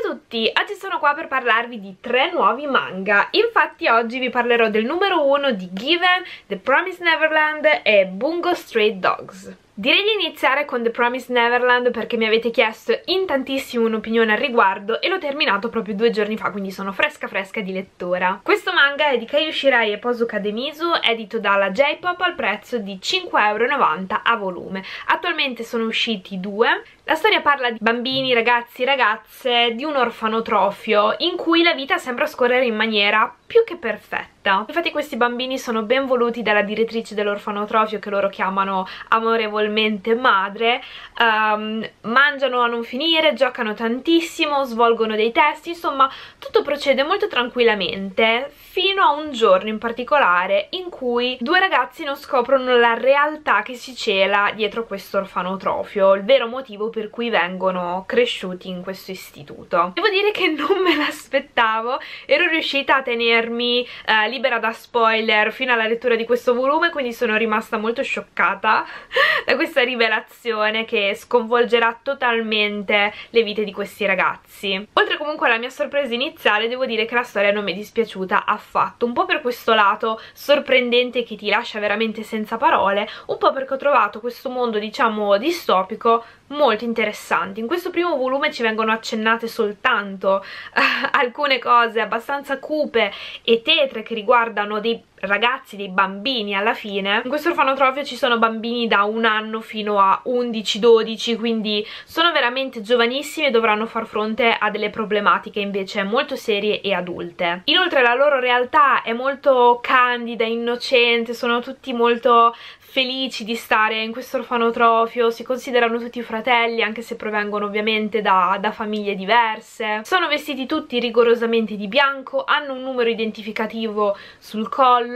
Ciao a tutti, oggi sono qua per parlarvi di tre nuovi manga Infatti oggi vi parlerò del numero uno di Given, The Promised Neverland e Bungo Stray Dogs Direi di iniziare con The Promised Neverland perché mi avete chiesto in tantissimo un'opinione al riguardo e l'ho terminato proprio due giorni fa, quindi sono fresca fresca di lettura. Questo manga è di Kayu Shirai e Pozu Kademizu, edito dalla J-Pop al prezzo di 5,90€ a volume. Attualmente sono usciti due. La storia parla di bambini, ragazzi ragazze di un orfanotrofio in cui la vita sembra scorrere in maniera più che perfetta. Infatti questi bambini sono ben voluti dalla direttrice dell'orfanotrofio che loro chiamano amorevolmente madre, um, mangiano a non finire, giocano tantissimo, svolgono dei test, insomma tutto procede molto tranquillamente fino a un giorno in particolare in cui due ragazzi non scoprono la realtà che si cela dietro questo orfanotrofio, il vero motivo per cui vengono cresciuti in questo istituto. Devo dire che non me l'aspettavo, ero riuscita a tenermi eh, libera da spoiler fino alla lettura di questo volume quindi sono rimasta molto scioccata da questa rivelazione che sconvolgerà totalmente le vite di questi ragazzi oltre comunque alla mia sorpresa iniziale devo dire che la storia non mi è dispiaciuta affatto un po' per questo lato sorprendente che ti lascia veramente senza parole un po' perché ho trovato questo mondo diciamo distopico molto interessante in questo primo volume ci vengono accennate soltanto uh, alcune cose abbastanza cupe e tetre che riguardano dei ragazzi, dei bambini alla fine in questo orfanotrofio ci sono bambini da un anno fino a 11-12 quindi sono veramente giovanissimi e dovranno far fronte a delle problematiche invece molto serie e adulte inoltre la loro realtà è molto candida, innocente sono tutti molto felici di stare in questo orfanotrofio, si considerano tutti fratelli anche se provengono ovviamente da, da, famiglie diverse. Sono vestiti tutti rigorosamente di bianco, hanno un numero identificativo sul collo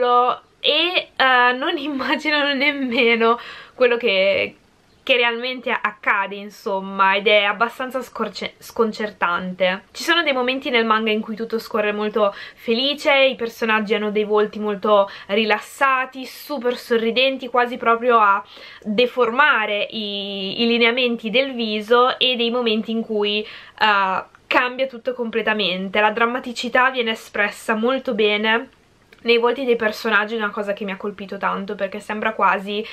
e uh, non immaginano nemmeno quello che, che realmente accade insomma ed è abbastanza sconcertante. Ci sono dei momenti nel manga in cui tutto scorre molto felice i personaggi hanno dei volti molto rilassati super sorridenti quasi proprio a deformare i, i lineamenti del viso e dei momenti in cui uh, cambia tutto completamente. La drammaticità viene espressa molto bene nei volti dei personaggi è una cosa che mi ha colpito tanto perché sembra quasi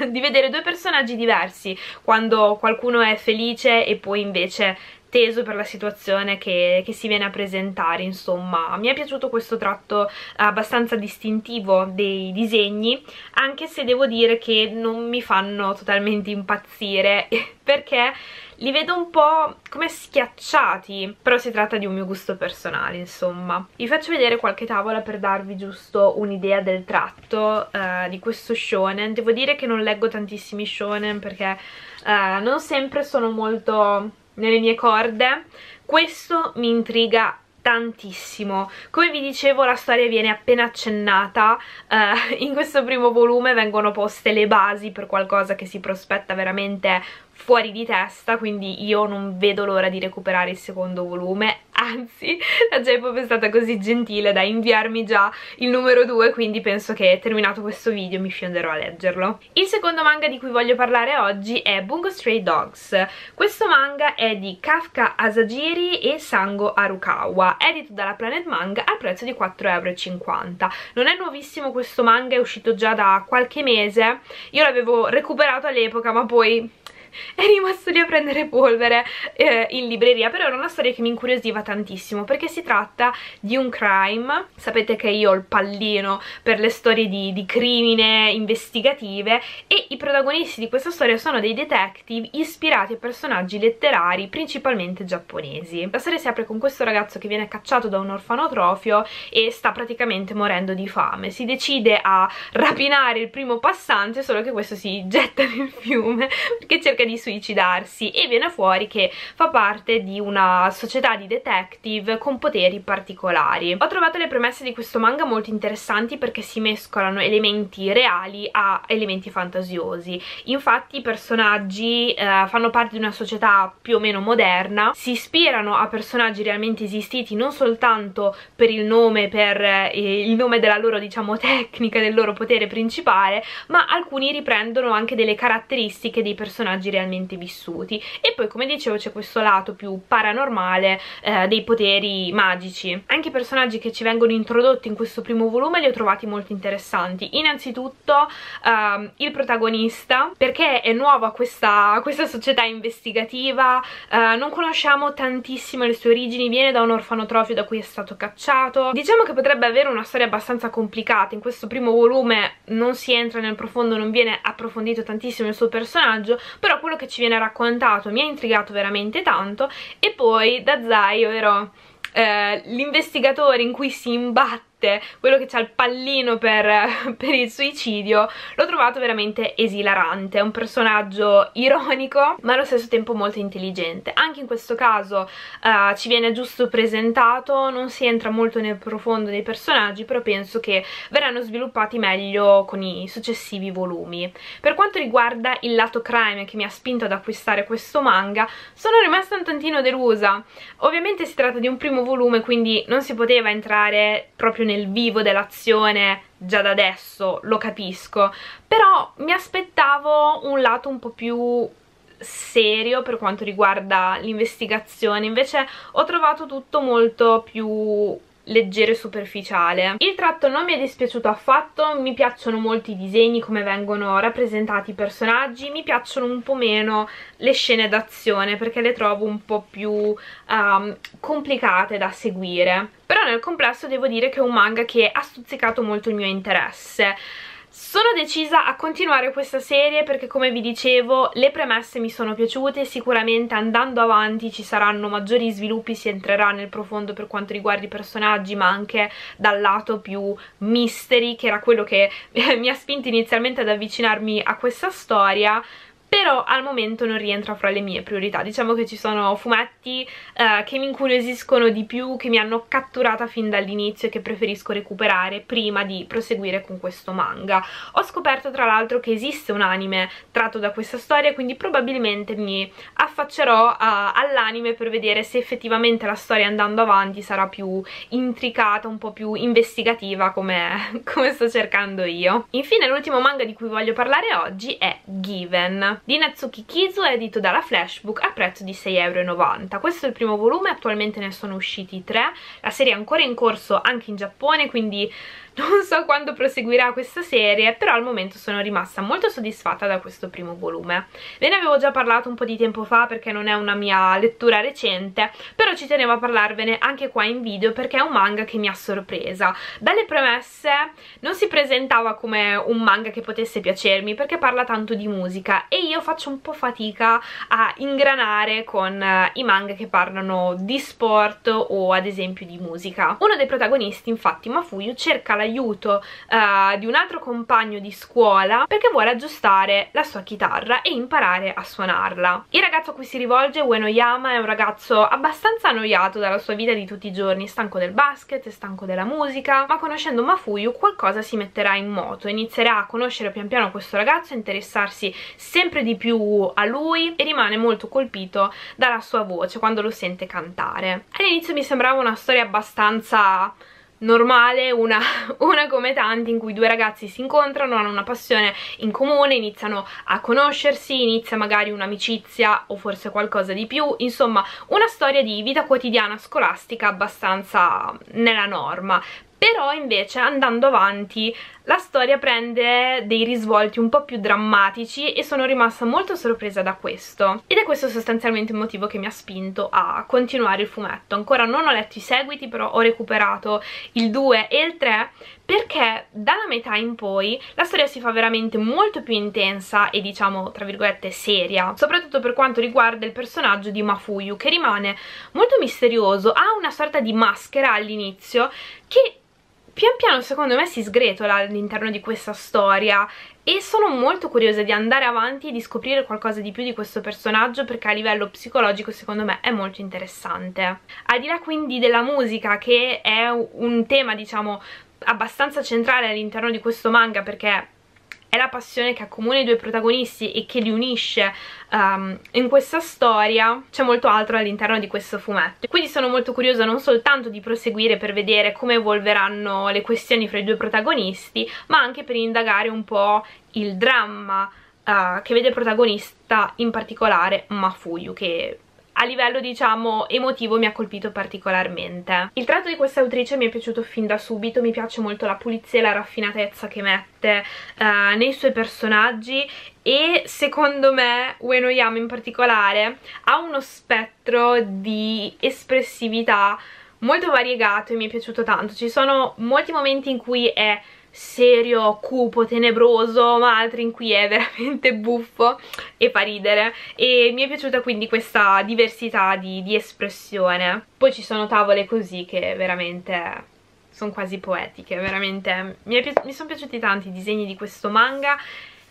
uh, di vedere due personaggi diversi. Quando qualcuno è felice e poi invece teso per la situazione che, che, si viene a presentare insomma. Mi è piaciuto questo tratto abbastanza distintivo dei disegni anche se devo dire che non mi fanno totalmente impazzire perché li vedo un po' come schiacciati però si tratta di un mio gusto personale insomma. Vi faccio vedere qualche tavola per darvi giusto un'idea del tratto uh, di questo shonen. Devo dire che non leggo tantissimi shonen perché uh, non sempre sono molto nelle mie corde. Questo mi intriga tantissimo. Come vi dicevo la storia viene appena accennata uh, in questo primo volume vengono poste le basi per qualcosa che si prospetta veramente fuori di testa quindi io non vedo l'ora di recuperare il secondo volume. Anzi la J-Pop è stata così gentile da inviarmi già il numero 2 quindi penso che terminato questo video mi fionderò a leggerlo. Il secondo manga di cui voglio parlare oggi è Bungo Stray Dogs. Questo manga è di Kafka Asagiri e Sango Arukawa edito dalla Planet Manga al prezzo di 4,50€ non è nuovissimo questo manga è uscito già da qualche mese. Io l'avevo recuperato all'epoca ma poi è rimasto lì a prendere polvere eh, in libreria però era una storia che mi incuriosiva tantissimo perché si tratta di un crime. Sapete che io ho il pallino per le storie di, di crimine investigative e i protagonisti di questa storia sono dei detective ispirati a personaggi letterari principalmente giapponesi. La storia si apre con questo ragazzo che viene cacciato da un orfanotrofio e sta praticamente morendo di fame. Si decide a rapinare il primo passante solo che questo si getta nel fiume perché cerca di suicidarsi e viene fuori che fa parte di una società di detective con poteri particolari. Ho trovato le premesse di questo manga molto interessanti perché si mescolano elementi reali a elementi fantasiosi. Infatti i personaggi eh, fanno parte di una società più o meno moderna, si ispirano a personaggi realmente esistiti non soltanto per il nome, per eh, il nome della loro diciamo tecnica, del loro potere principale, ma alcuni riprendono anche delle caratteristiche dei personaggi personaggi realmente vissuti. E poi come dicevo c'è questo lato più paranormale eh, dei poteri magici. Anche i personaggi che ci vengono introdotti in questo primo volume li ho trovati molto interessanti. Innanzitutto uh, il protagonista perché è nuova questa, questa società investigativa uh, non conosciamo tantissimo le sue origini viene da un orfanotrofio da cui è stato cacciato. Diciamo che potrebbe avere una storia abbastanza complicata. In questo primo volume non si entra nel profondo non viene approfondito tantissimo il suo personaggio però quello che ci viene raccontato mi ha intrigato veramente tanto e poi da Zai, ovvero eh, l'investigatore in cui si imbatte Marte, quello che ha il pallino per, per, il suicidio, l'ho trovato veramente esilarante, è un personaggio ironico ma allo stesso tempo molto intelligente. Anche in questo caso uh, ci viene giusto presentato, non si entra molto nel profondo dei personaggi, però penso che verranno sviluppati meglio con i successivi volumi. Per quanto riguarda il lato crime che mi ha spinto ad acquistare questo manga, sono rimasta un tantino delusa. Ovviamente si tratta di un primo volume, quindi non si poteva entrare proprio nel vivo dell'azione già da adesso, lo capisco, però mi aspettavo un lato un po' più serio per quanto riguarda l'investigazione, invece ho trovato tutto molto più leggero e superficiale. Il tratto non mi è dispiaciuto affatto, mi piacciono molto i disegni, come vengono rappresentati i personaggi, mi piacciono un po' meno le scene d'azione perché le trovo un po' più um, complicate da seguire. Però nel complesso devo dire che è un manga che ha stuzzicato molto il mio interesse. Sono decisa a continuare questa serie perché come vi dicevo le premesse mi sono piaciute, sicuramente andando avanti ci saranno maggiori sviluppi, si entrerà nel profondo per quanto riguarda i personaggi ma anche dal lato più mystery che era quello che mi ha spinto inizialmente ad avvicinarmi a questa storia però al momento non rientra fra le mie priorità. Diciamo che ci sono fumetti eh, che mi incuriosiscono di più che mi hanno catturata fin dall'inizio e che preferisco recuperare prima di proseguire con questo manga. Ho scoperto tra l'altro che esiste un anime tratto da questa storia quindi probabilmente mi affaccerò uh, all'anime per vedere se effettivamente la storia andando avanti sarà più intricata, un po' più investigativa come, come sto cercando io. Infine l'ultimo manga di cui voglio parlare oggi è Given di Natsuki Kizu edito dalla Flashbook a prezzo di 6,90€. Questo è il primo volume, attualmente ne sono usciti tre, la serie è ancora in corso anche in Giappone, quindi non so quando proseguirà questa serie però al momento sono rimasta molto soddisfatta da questo primo volume. Ve ne avevo già parlato un po' di tempo fa perché non è una mia lettura recente però ci tenevo a parlarvene anche qua in video perché è un manga che mi ha sorpresa. Dalle premesse non si presentava come un manga che potesse piacermi perché parla tanto di musica e io faccio un po' fatica a ingranare con uh, i manga che parlano di sport o ad esempio di musica. Uno dei protagonisti infatti Mafuyu cerca la l'aiuto uh, di un altro compagno di scuola perché vuole aggiustare la sua chitarra e imparare a suonarla. Il ragazzo a cui si rivolge, Ueno Yama, è un ragazzo abbastanza annoiato dalla sua vita di tutti i giorni, stanco del basket, stanco della musica, ma conoscendo Mafuyu qualcosa si metterà in moto, inizierà a conoscere pian piano questo ragazzo, interessarsi sempre di più a lui e rimane molto colpito dalla sua voce quando lo sente cantare. All'inizio mi sembrava una storia abbastanza normale, una, una, come tanti in cui due ragazzi si incontrano, hanno una passione in comune, iniziano a conoscersi, inizia magari un'amicizia o forse qualcosa di più, insomma una storia di vita quotidiana scolastica abbastanza nella norma. Però invece andando avanti la storia prende dei risvolti un po' più drammatici e sono rimasta molto sorpresa da questo. Ed è questo sostanzialmente il motivo che mi ha spinto a continuare il fumetto. Ancora non ho letto i seguiti però ho recuperato il 2 e il 3 perché dalla metà in poi la storia si fa veramente molto più intensa e diciamo tra virgolette seria. Soprattutto per quanto riguarda il personaggio di Mafuyu che rimane molto misterioso ha una sorta di maschera all'inizio che pian piano secondo me si sgretola all'interno di questa storia e sono molto curiosa di andare avanti e di scoprire qualcosa di più di questo personaggio perché a livello psicologico secondo me è molto interessante. Al di là quindi della musica che è un tema diciamo abbastanza centrale all'interno di questo manga perché è la passione che accomuna i due protagonisti e che li unisce um, in questa storia c'è molto altro all'interno di questo fumetto. Quindi sono molto curiosa non soltanto di proseguire per vedere come evolveranno le questioni fra i due protagonisti ma anche per indagare un po' il dramma uh, che vede protagonista in particolare Mafuyu che a livello diciamo emotivo mi ha colpito particolarmente. Il tratto di questa autrice mi è piaciuto fin da subito, mi piace molto la pulizia e la raffinatezza che mette uh, nei suoi personaggi e secondo me Ueno Yama in particolare ha uno spettro di espressività molto variegato e mi è piaciuto tanto. Ci sono molti momenti in cui è serio, cupo, tenebroso, ma altri in cui è veramente buffo e fa ridere e mi è piaciuta quindi questa diversità di, di espressione. Poi ci sono tavole così che veramente sono quasi poetiche, veramente mi, mi sono piaciuti tanti i disegni di questo manga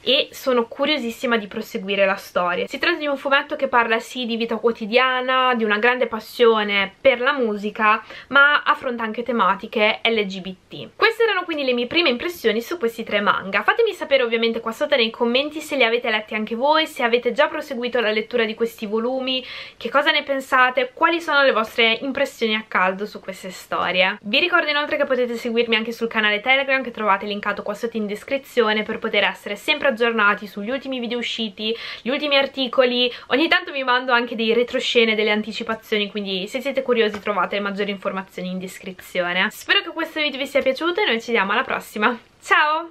e sono curiosissima di proseguire la storia. Si tratta di un fumetto che parla sì di vita quotidiana, di una grande passione per la musica, ma affronta anche tematiche LGBT. Queste erano quindi le mie prime impressioni su questi tre manga. Fatemi sapere ovviamente qua sotto nei commenti se li avete letti anche voi, se avete già proseguito la lettura di questi volumi, che cosa ne pensate, quali sono le vostre impressioni a caldo su queste storie. Vi ricordo inoltre che potete seguirmi anche sul canale Telegram che trovate linkato qua sotto in descrizione per poter essere sempre aggiornati sugli ultimi video usciti, gli ultimi articoli, ogni tanto vi mando anche dei retroscene, delle anticipazioni, quindi se siete curiosi trovate maggiori informazioni in descrizione. Spero che questo video vi sia piaciuto e noi ci vediamo alla prossima. Ciao!